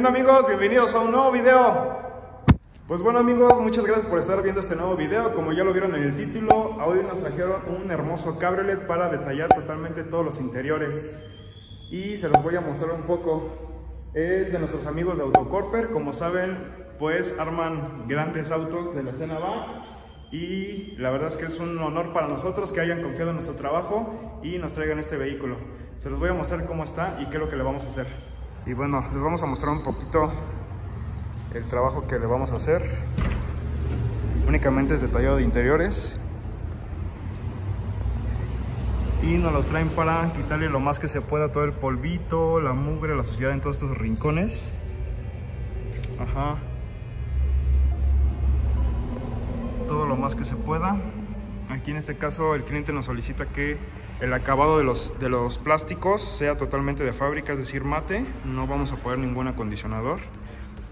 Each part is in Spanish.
onda amigos? Bienvenidos a un nuevo video. Pues bueno amigos, muchas gracias por estar viendo este nuevo video. Como ya lo vieron en el título, hoy nos trajeron un hermoso cabriolet para detallar totalmente todos los interiores. Y se los voy a mostrar un poco. Es de nuestros amigos de Autocorper. Como saben, pues arman grandes autos de la escena va. Y la verdad es que es un honor para nosotros que hayan confiado en nuestro trabajo y nos traigan este vehículo. Se los voy a mostrar cómo está y qué es lo que le vamos a hacer. Y bueno, les vamos a mostrar un poquito el trabajo que le vamos a hacer. Únicamente es detallado de interiores. Y nos lo traen para quitarle lo más que se pueda todo el polvito, la mugre, la suciedad en todos estos rincones. Ajá. Todo lo más que se pueda. Aquí en este caso el cliente nos solicita que el acabado de los, de los plásticos sea totalmente de fábrica, es decir, mate. No vamos a poner ningún acondicionador.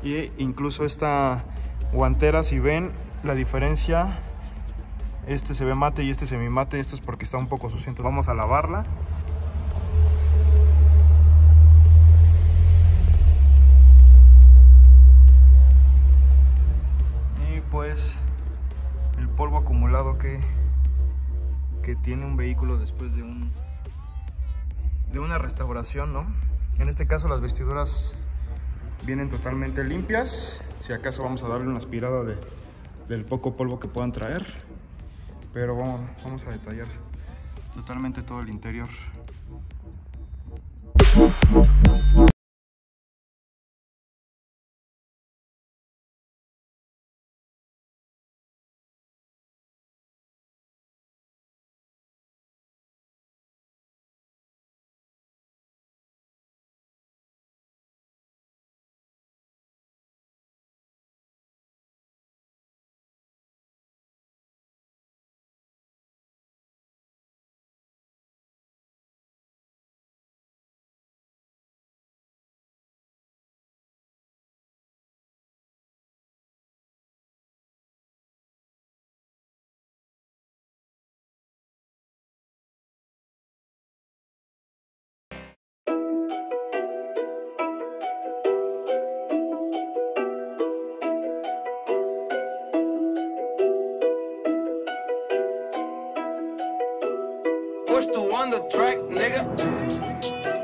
Y incluso esta guantera, si ven la diferencia, este se ve mate y este semi mate. Esto es porque está un poco sucio, vamos a lavarla. Y pues el polvo acumulado que tiene un vehículo después de un de una restauración, ¿no? En este caso las vestiduras vienen totalmente limpias. Si acaso vamos a darle una aspirada de, del poco polvo que puedan traer. Pero vamos a detallar totalmente todo el interior. On the track, nigga.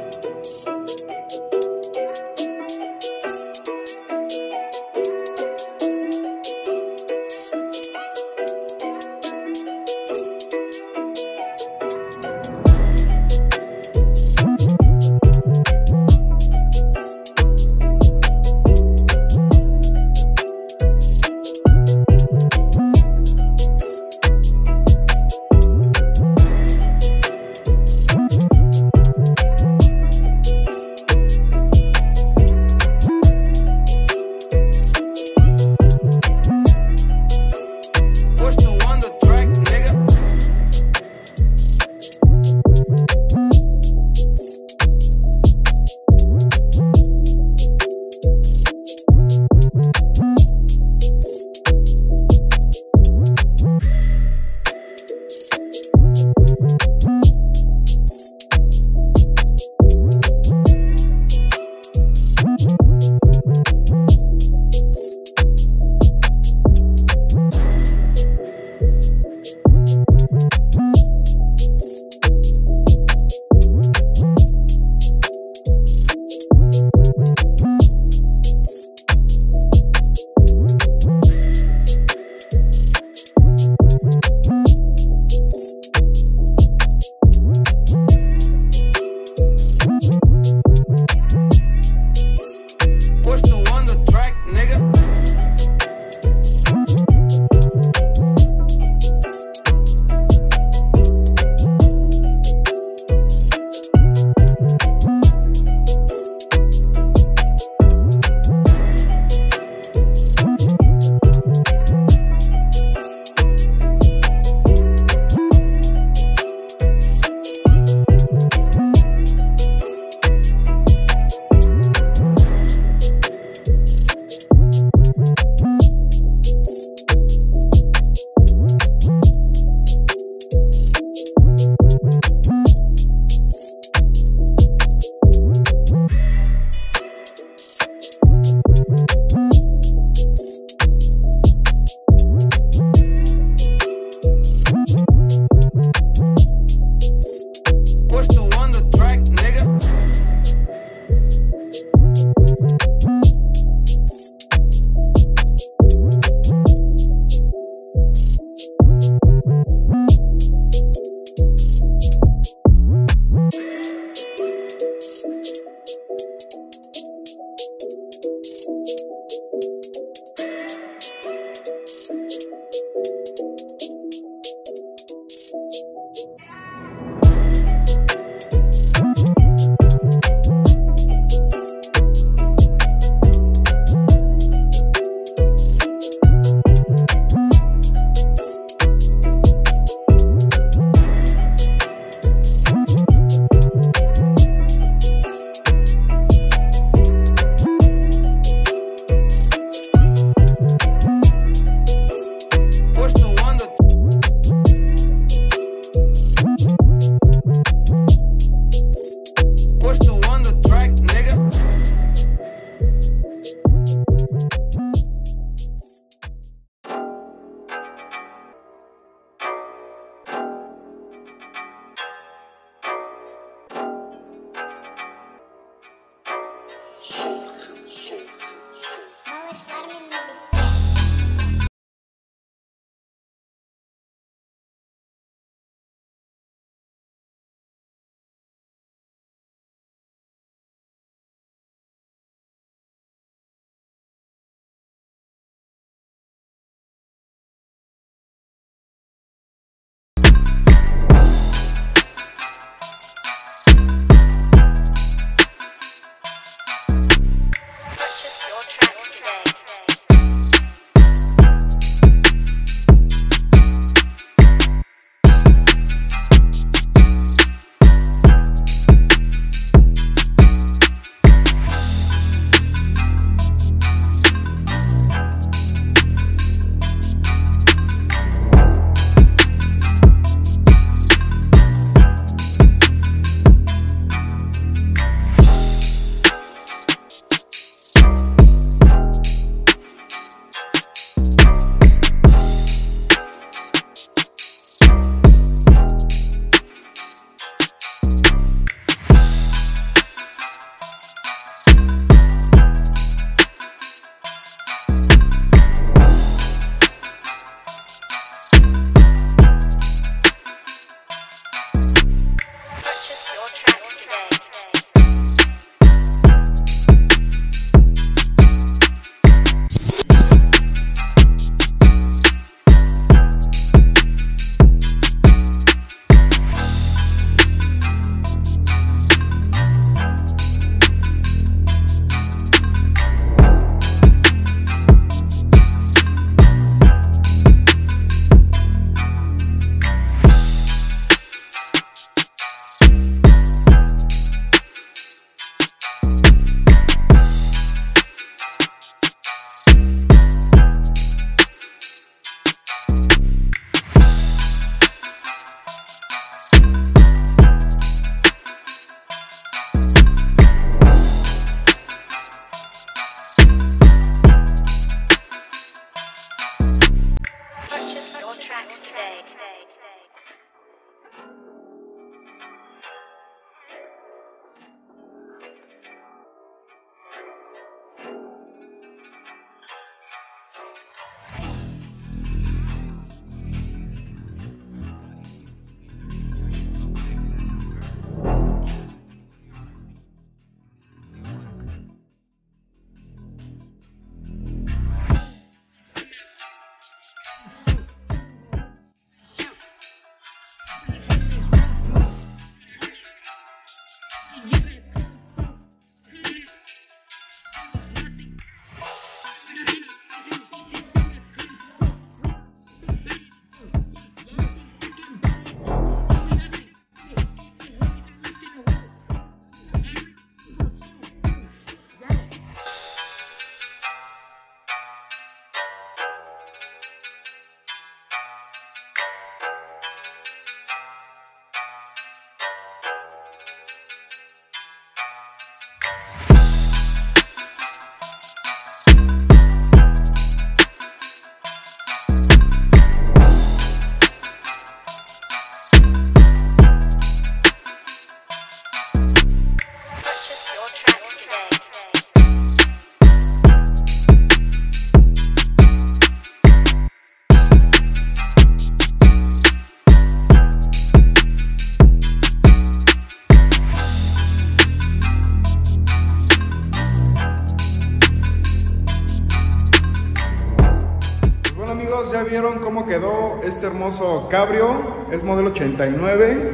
Cabrio. Es modelo 89.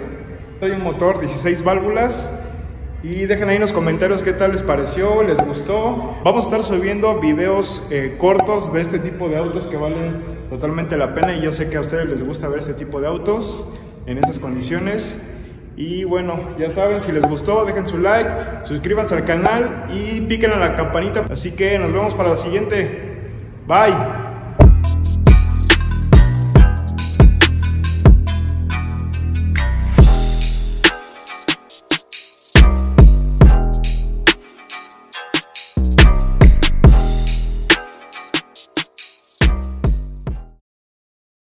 Hay un motor 16 válvulas. Y dejen ahí en los comentarios qué tal les pareció, les gustó. Vamos a estar subiendo videos eh, cortos de este tipo de autos que valen totalmente la pena. Y yo sé que a ustedes les gusta ver este tipo de autos en esas condiciones. Y bueno, ya saben, si les gustó, dejen su like, suscríbanse al canal y piquen a la campanita. Así que nos vemos para la siguiente. Bye.